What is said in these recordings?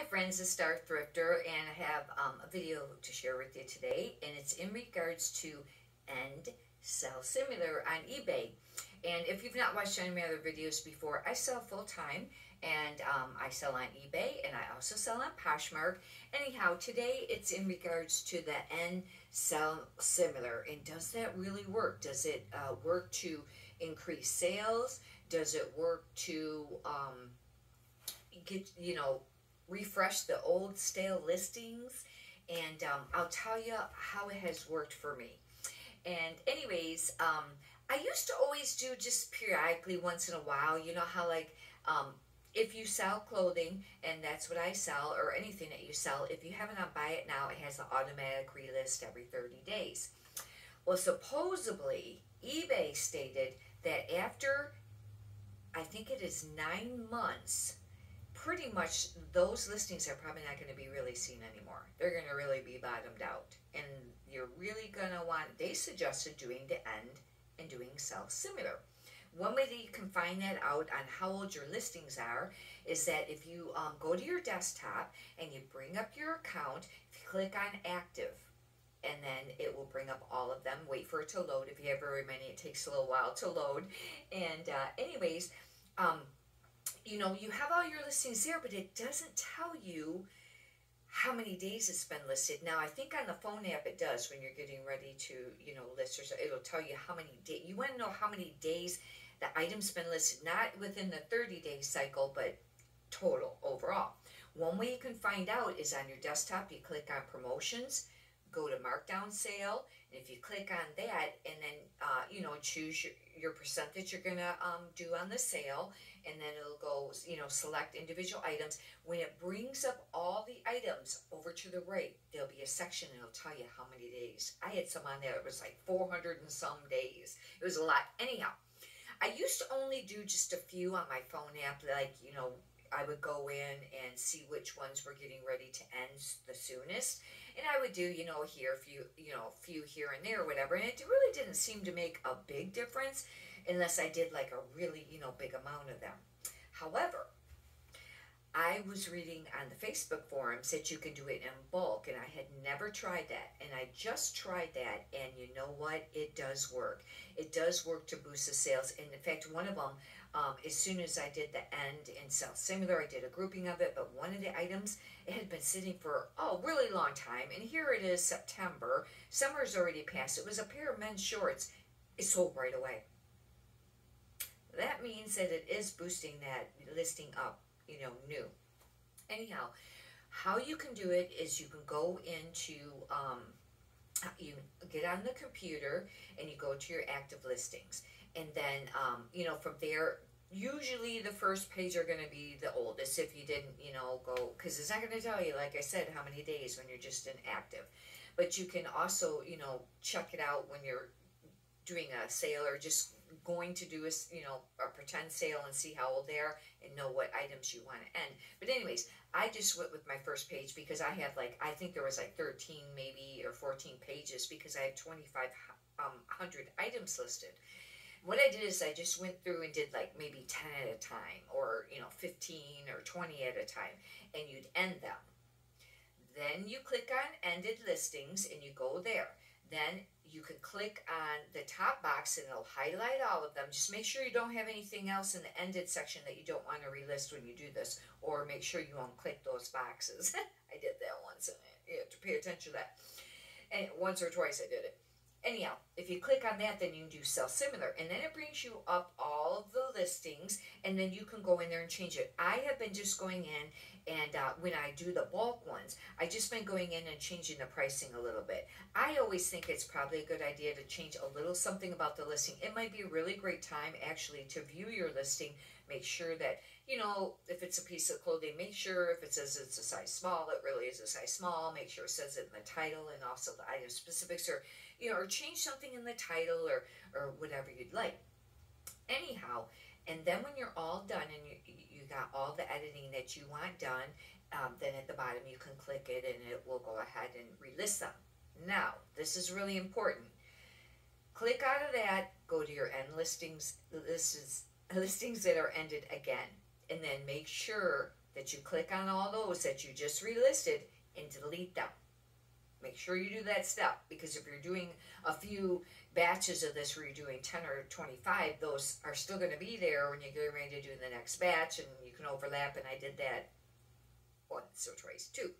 Hi friends, it's Star Thrifter and I have um, a video to share with you today and it's in regards to end sell similar on eBay. And if you've not watched any of my other videos before, I sell full time and um, I sell on eBay and I also sell on Poshmark. Anyhow, today it's in regards to the end sell similar and does that really work? Does it uh, work to increase sales? Does it work to um, get, you know, refresh the old stale listings and um, I'll tell you how it has worked for me. And anyways, um, I used to always do just periodically once in a while, you know how like um, if you sell clothing and that's what I sell or anything that you sell, if you haven't buy it now, it has an automatic relist every 30 days. Well, supposedly eBay stated that after I think it is nine months pretty much those listings are probably not going to be really seen anymore. They're going to really be bottomed out. And you're really going to want, they suggested doing the end and doing sell similar. One way that you can find that out on how old your listings are is that if you um, go to your desktop and you bring up your account, if you click on active, and then it will bring up all of them. Wait for it to load. If you have very many, it takes a little while to load. And uh, anyways, um, you know, you have all your listings there, but it doesn't tell you how many days it's been listed. Now, I think on the phone app it does when you're getting ready to, you know, list or so. It'll tell you how many days. You want to know how many days the item's been listed, not within the 30 day cycle, but total overall. One way you can find out is on your desktop, you click on promotions, go to markdown sale, and if you click on that and then, uh, you know, choose your, your percentage you're to um, do on the sale, and then it'll go, you know, select individual items. When it brings up all the items over to the right, there'll be a section and it'll tell you how many days. I had some on there, it was like 400 and some days. It was a lot. Anyhow, I used to only do just a few on my phone app, like, you know, I would go in and see which ones were getting ready to end the soonest. And I would do, you know, here a few, you know, a few here and there, or whatever. And it really didn't seem to make a big difference unless I did like a really, you know, big amount of them. However, I was reading on the Facebook forums that you can do it in bulk, and I had never tried that. And I just tried that, and you know what? It does work. It does work to boost the sales. And in fact, one of them, um, as soon as I did the end in Sell Similar, I did a grouping of it, but one of the items, it had been sitting for a really long time. And here it is, September. Summer's already passed. It was a pair of men's shorts. It sold right away that means that it is boosting that listing up, you know, new. Anyhow, how you can do it is you can go into, um, you get on the computer and you go to your active listings. And then, um, you know, from there, usually the first page are going to be the oldest if you didn't, you know, go, because it's not going to tell you, like I said, how many days when you're just inactive. But you can also, you know, check it out when you're doing a sale or just going to do a, you know, a pretend sale and see how old they are and know what items you want to end. But anyways, I just went with my first page because I had like, I think there was like 13 maybe or 14 pages because I had 2,500 um, items listed. What I did is I just went through and did like maybe 10 at a time or, you know, 15 or 20 at a time and you'd end them. Then you click on ended listings and you go there. Then you can click on the top box and it'll highlight all of them. Just make sure you don't have anything else in the ended section that you don't want to relist when you do this, or make sure you unclick those boxes. I did that once, and you have to pay attention to that. And once or twice I did it. Anyhow, if you click on that, then you can do sell similar, and then it brings you up all of the listings, and then you can go in there and change it. I have been just going in and uh, when I do the bulk ones, I just been going in and changing the pricing a little bit. I always think it's probably a good idea to change a little something about the listing. It might be a really great time actually to view your listing. Make sure that, you know, if it's a piece of clothing, make sure if it says it's a size small, it really is a size small. Make sure it says it in the title and also the item specifics or, you know, or change something in the title or, or whatever you'd like. Anyhow, and then when you're all done and you, you got all the editing that you want done, um, then at the bottom you can click it and it will go ahead and relist them. Now, this is really important. Click out of that, go to your end listings, listings, listings that are ended again, and then make sure that you click on all those that you just relisted and delete them. Make sure you do that step because if you're doing a few batches of this where you're doing 10 or 25, those are still going to be there when you get ready to do the next batch and you can overlap. And I did that once or twice too.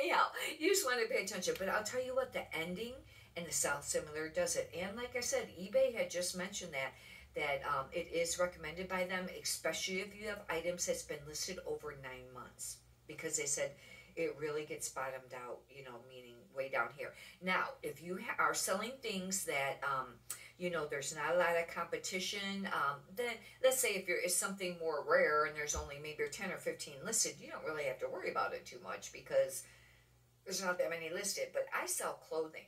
Anyhow, you just want to pay attention. But I'll tell you what, the ending and the Sell Similar does it. And like I said, eBay had just mentioned that that um, it is recommended by them, especially if you have items that's been listed over nine months, because they said it really gets bottomed out, you know, meaning way down here. Now, if you are selling things that, um, you know, there's not a lot of competition, um, then let's say if is something more rare and there's only maybe 10 or 15 listed, you don't really have to worry about it too much because there's not that many listed. But I sell clothing.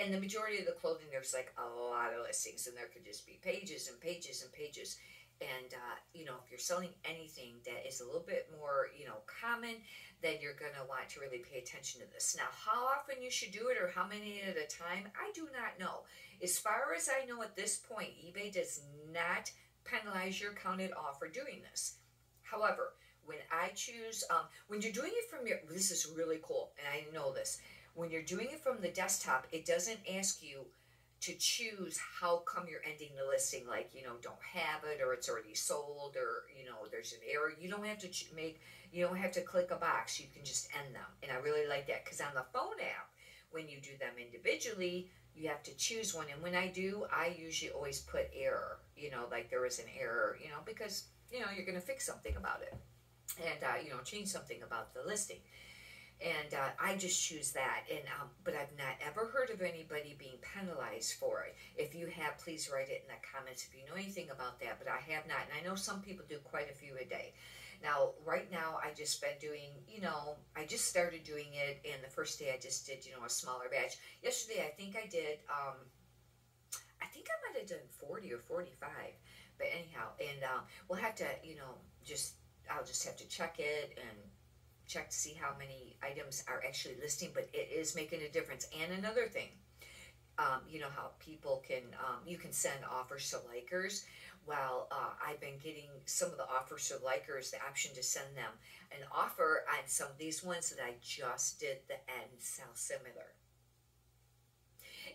And the majority of the clothing, there's like a lot of listings, and there could just be pages and pages and pages. And, uh, you know, if you're selling anything that is a little bit more, you know, common, then you're going to want to really pay attention to this. Now, how often you should do it or how many at a time, I do not know. As far as I know at this point, eBay does not penalize your counted off for doing this. However, when I choose, um, when you're doing it from your, this is really cool, and I know this. When you're doing it from the desktop, it doesn't ask you to choose how come you're ending the listing like you know don't have it or it's already sold or you know there's an error. You don't have to make you don't have to click a box. You can just end them. And i really like that because on the phone app when you do them individually you have to choose one. And when i do i usually always put error you know like there was an error you know because you know you're going to fix something about it and uh, you know change something about the listing and uh, I just choose that. And um, but I've not ever heard of anybody being penalized for it. If you have, please write it in the comments if you know anything about that. But I have not, and I know some people do quite a few a day. Now, right now, I just been doing, you know, I just started doing it, and the first day I just did, you know, a smaller batch. Yesterday, I think I did, um, I think I might have done 40 or 45. But anyhow, and um, we'll have to, you know, just, I'll just have to check it and check to see how many items are actually listing, but it is making a difference. And another thing, um, you know how people can, um, you can send offers to likers. Well, uh, I've been getting some of the offers to likers the option to send them an offer on some of these ones that I just did the end sell similar.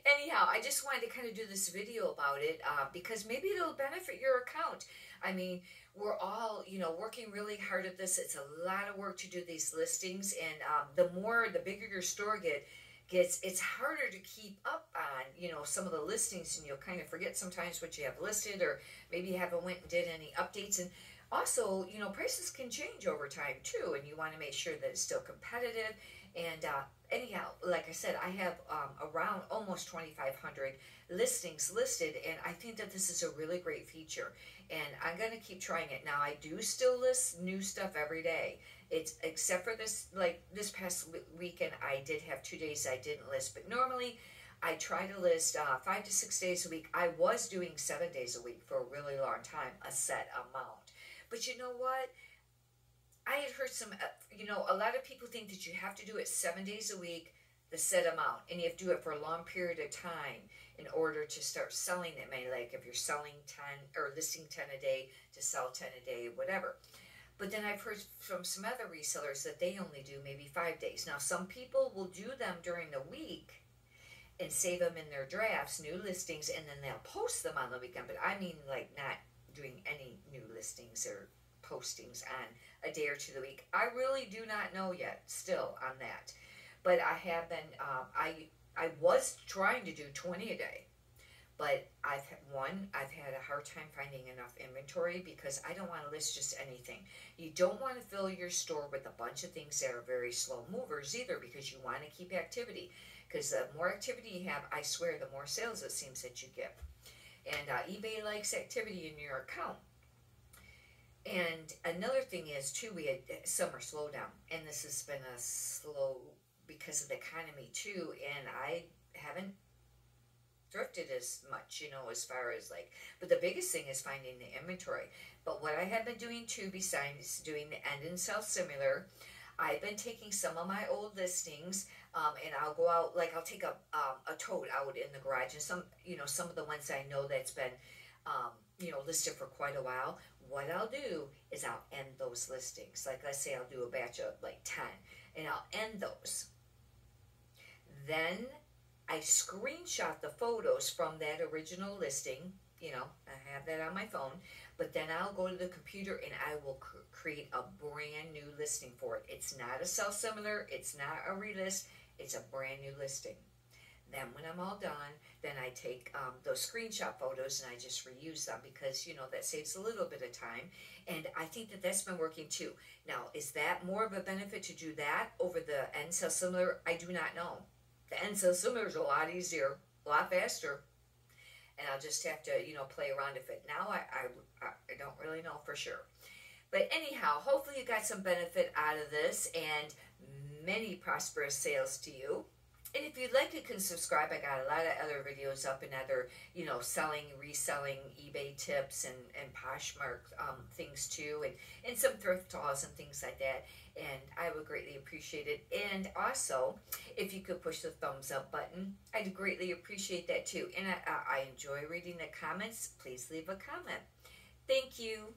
Anyhow, I just wanted to kind of do this video about it uh, because maybe it'll benefit your account. I mean, we're all, you know, working really hard at this. It's a lot of work to do these listings, and um, the more, the bigger your store get, gets, it's harder to keep up on, you know, some of the listings, and you'll kind of forget sometimes what you have listed, or maybe you haven't went and did any updates. And also, you know, prices can change over time too, and you want to make sure that it's still competitive. And uh, anyhow, like I said, I have um, around almost 2,500 listings listed, and I think that this is a really great feature and I'm gonna keep trying it. Now I do still list new stuff every day. It's except for this like this past weekend I did have two days I didn't list, but normally I try to list uh, five to six days a week. I was doing seven days a week for a really long time, a set amount. But you know what? I had heard some, uh, you know, a lot of people think that you have to do it seven days a week, the set amount, and you have to do it for a long period of time in order to start selling it. Maybe like if you're selling 10 or listing 10 a day to sell 10 a day, whatever. But then I've heard from some other resellers that they only do maybe five days. Now, some people will do them during the week and save them in their drafts, new listings, and then they'll post them on the weekend. But I mean, like, not doing any new listings or postings on a day or two of the week. I really do not know yet, still, on that. But I have been, um, I I was trying to do 20 a day, but I've had one, I've had a hard time finding enough inventory because I don't want to list just anything. You don't want to fill your store with a bunch of things that are very slow movers either because you want to keep activity. Because the more activity you have, I swear, the more sales it seems that you get. And uh, eBay likes activity in your account. And another thing is too, we had uh, summer slowdown, and this has been a slow because of the economy too, and I haven't thrifted as much, you know, as far as like, but the biggest thing is finding the inventory. But what I have been doing too, besides doing the end and sell similar, I've been taking some of my old listings, um, and I'll go out, like I'll take a, um, a tote out in the garage, and some, you know, some of the ones I know that's been, um, you know, listed for quite a while, what I'll do is I'll end those listings. Like let's say I'll do a batch of like 10 and I'll end those. Then I screenshot the photos from that original listing. You know, I have that on my phone. But then I'll go to the computer and I will cr- create a brand new listing for it. It's not a sell similar, it's not a relist, it's a brand new listing. Then when I'm all done, then I take um, those screenshot photos and I just reuse them because you know that saves a little bit of time. And I think that that's been working too. Now, is that more of a benefit to do that over the end sell similar? I do not know. The end sell similar is a lot easier, a lot faster, and I'll just have to you know play around with it. Now I I, I don't really know for sure. But anyhow, hopefully you got some benefit out of this and many prosperous sales to you. And if you'd like, you can subscribe. I got a lot of other videos up and other, you know, selling, reselling, eBay tips and, and Poshmark um, things too, and, and some thrift hauls and things like that. And I would greatly appreciate it. And also, if you could push the thumbs up button, I'd greatly appreciate that too. And I, I enjoy reading the comments. Please leave a comment. Thank you.